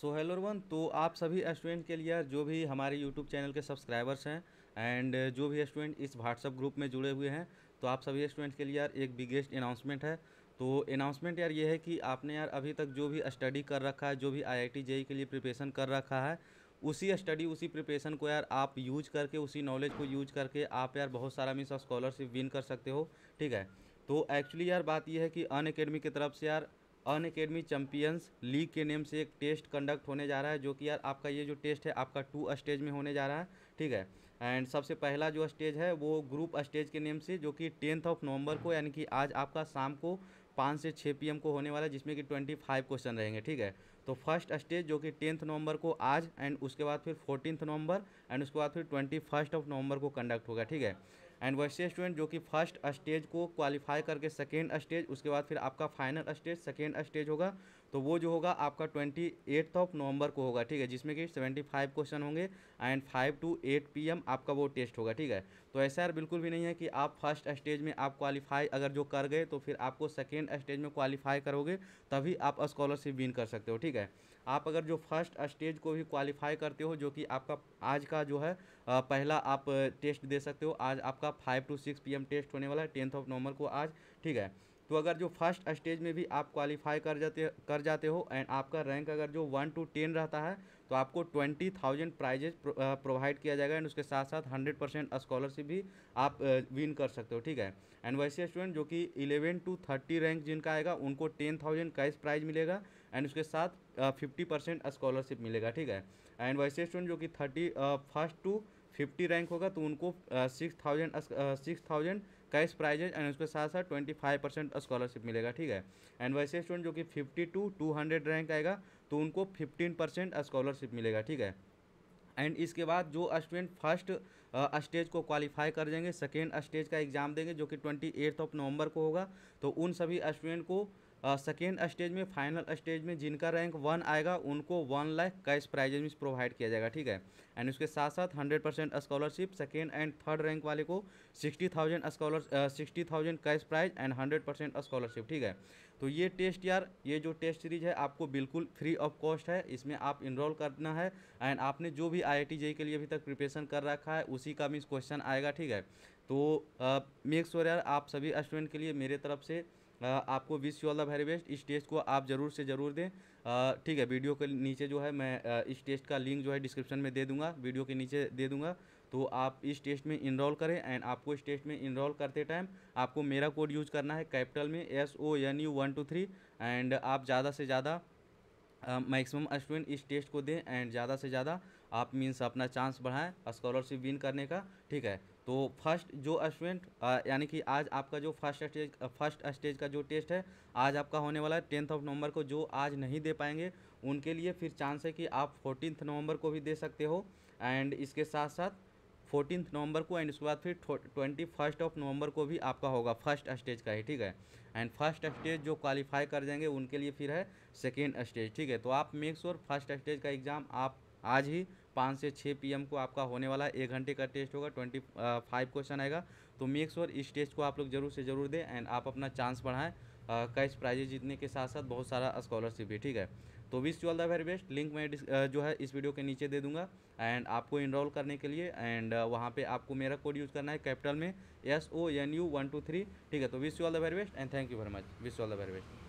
So hello one तो आप सभी स्टूडेंट के लिए जो भी हमारे यूट्यूब चैनल के सब्सक्राइबर्स हैं एंड जो भी स्टूडेंट इस व्हाट्सअप ग्रुप में जुड़े हुए हैं तो आप सभी स्टूडेंट के लिए यार एक बिगेस्ट अनाउंसमेंट है। तो अनाउंसमेंट यार ये है कि आपने यार अभी तक जो भी स्टडी कर रखा है, जो भी आई आई जेई के लिए प्रिपरेशन कर रखा है, उसी स्टडी उसी प्रिपरेशन को यार आप यूज़ करके, उसी नॉलेज को यूज़ करके आप यार बहुत सारा मीन्स स्कॉलरशिप विन कर सकते हो, ठीक है? तो एक्चुअली यार बात यह है कि अन की तरफ़ से यार अन अकेडमी चैम्पियंस लीग के नेम से एक टेस्ट कंडक्ट होने जा रहा है, जो कि यार आपका ये जो टेस्ट है, आपका टू स्टेज में होने जा रहा है, ठीक है? एंड सबसे पहला जो स्टेज है, वो ग्रुप स्टेज के नेम से, जो कि टेंथ ऑफ़ नवंबर को, यानी कि आज आपका शाम को पाँच से छः पीएम को होने वाला है, जिसमें कि ट्वेंटी फाइव क्वेश्चन रहेंगे, ठीक है? तो फ़र्स्ट स्टेज जो कि टेंथ नवंबर को आज एंड उसके बाद फिर फोर्टीन नवंबर एंड उसके बाद फिर ट्वेंटी फ़र्स्ट ऑफ़ नवंबर को कंडक्ट होगा, ठीक है? एंड वैसे स्टूडेंट जो कि फ़र्स्ट स्टेज को क्वालिफाई करके सेकेंड स्टेज, उसके बाद फिर आपका फाइनल स्टेज, सेकेंड स्टेज होगा। तो वो जो होगा आपका ट्वेंटी एट्थ ऑफ़ नवंबर को होगा, ठीक है, जिसमें कि सेवेंटी फाइव क्वेश्चन होंगे and five two eight P आपका वो टेस्ट होगा, ठीक है। तो ऐसा यार बिल्कुल भी नहीं है कि आप फ़र्स्ट स्टेज में आप क्वालिफाई अगर जो कर गए तो फिर आपको सेकेंड स्टेज में क्वालिफाई करोगे तभी आप स्कॉलरशिप विन कर सकते हो, ठीक है। आप अगर जो फ़र्स्ट स्टेज को भी क्वालिफाई करते हो जो कि आपका आज का जो है पहला आप टेस्ट दे सकते हो, आज आपका five two six P test होने वाला है टेंथ ऑफ़ नवंबर को आज, ठीक है। तो अगर जो फ़र्स्ट स्टेज में भी आप क्वालिफाई कर जाते कर जाते हो एंड आपका रैंक अगर जो वन टू टेन रहता है तो आपको ट्वेंटी थाउज़ेंड प्राइजेज प्रोवाइड किया जाएगा एंड उसके साथ साथ हंड्रेड परसेंट स्कॉलरशिप भी आप विन कर सकते हो, ठीक है? एंड वैसे स्टूडेंट जो कि इलेवन टू थर्टी रैंक जिनका आएगा, उनको टेन थाउज़ेंड कैश प्राइज मिलेगा एंड उसके साथ फिफ्टी परसेंट स्कॉलरशिप मिलेगा, ठीक है? एंड वैसे स्टूडेंट जो कि thirty first to fifty rank होगा तो उनको six thousand six thousand cash prizes and उसके साथ साथ ट्वेंटी फाइव परसेंट स्कॉलरशिप मिलेगा, ठीक है? एंड वैसे स्टूडेंट जो कि fifty to two hundred rank आएगा तो उनको फिफ्टीन परसेंट स्कॉलरशिप मिलेगा, ठीक है? एंड इसके बाद जो स्टूडेंट फ़र्स्ट स्टेज को क्वालिफाई कर देंगे सेकेंड स्टेज का एग्ज़ाम देंगे, जो कि ट्वेंटी एट्थ ऑफ़ नवंबर को होगा तो उन सभी स्टूडेंट को सेकेंड स्टेज में फाइनल स्टेज में जिनका रैंक वन आएगा, उनको वन लाख कैश प्राइजेज में प्रोवाइड किया जाएगा, ठीक है? एंड उसके साथ साथ hundred percent scholarship second and third rank वाले को sixty thousand scholar sixty thousand cash prize and hundred percent scholarship ठीक है? तो ये टेस्ट यार, ये जो टेस्ट सीरीज़ है, आपको बिल्कुल फ्री ऑफ़ कॉस्ट है, इसमें आप इनरोल करना है एंड आपने जो भी आई आई के लिए अभी तक प्रिपरेशन कर रखा है, उसी का मीन्स क्वेश्चन आएगा, ठीक है? तो मेक श्योर यार आप सभी स्टूडेंट के लिए मेरे तरफ़ से आपको wish you all the very best इस टेस्ट को आप ज़रूर से ज़रूर दें। ठीक है वीडियो के नीचे जो है मैं इस टेस्ट का लिंक जो है डिस्क्रिप्शन में दे दूँगा। वीडियो के नीचे दे दूँगा। तो आप इस टेस्ट में इनरोल करें एंड आपको इस टेस्ट में इनरोल करते टाइम आपको मेरा कोड यूज़ करना है कैपिटल में S O N U one two three and आप ज़्यादा से ज़्यादा मैक्सिमम स्टूडेंट इस टेस्ट को दें एंड ज़्यादा से ज़्यादा आप मीन्स अपना चांस बढ़ाएँ स्कॉलरशिप विन करने का, ठीक है? तो फ़र्स्ट जो स्टूडेंट यानी कि आज आपका जो फ़र्स्ट स्टेज फ़र्स्ट स्टेज का जो टेस्ट है, आज आपका होने वाला है टेंथ ऑफ़ नवंबर को, जो आज नहीं दे पाएँगे, उनके लिए फिर चांस है कि आप फोर्टीनथ नवंबर को भी दे सकते हो एंड इसके साथ साथ फोर्टीन नवंबर को एंड उसके बाद फिर ट्वेंटी फ़र्स्ट ऑफ़ नवंबर को भी आपका होगा फ़र्स्ट स्टेज का ही, ठीक है? एंड फ़र्स्ट स्टेज जो क्वालिफाई कर जाएँगे, उनके लिए फिर है सेकेंड स्टेज, ठीक है? तो आप मेक श्योर फ़र्स्ट स्टेज का एग्ज़ाम आप आज ही पाँच से छः पीएम को आपका होने वाला एक घंटे का टेस्ट होगा, ट्वेंटी फाइव क्वेश्चन आएगा। तो मेक श्योर इस टेस्ट को आप लोग ज़रूर से ज़रूर दें एंड आप अपना चांस बढ़ाएँ। कैश प्राइजेज जीतने के साथ साथ बहुत सारा स्कॉलरशिप भी, ठीक है? तो wish you all the very best link मैं जो है इस वीडियो के नीचे दे दूँगा। एंड आपको इनरोल करने के लिए एंड वहाँ पे आपको मेरा कोड यूज़ करना है कैपिटल में S O N U one two three ठीक है तो wish you all the very best and thank you very much wish you all the very best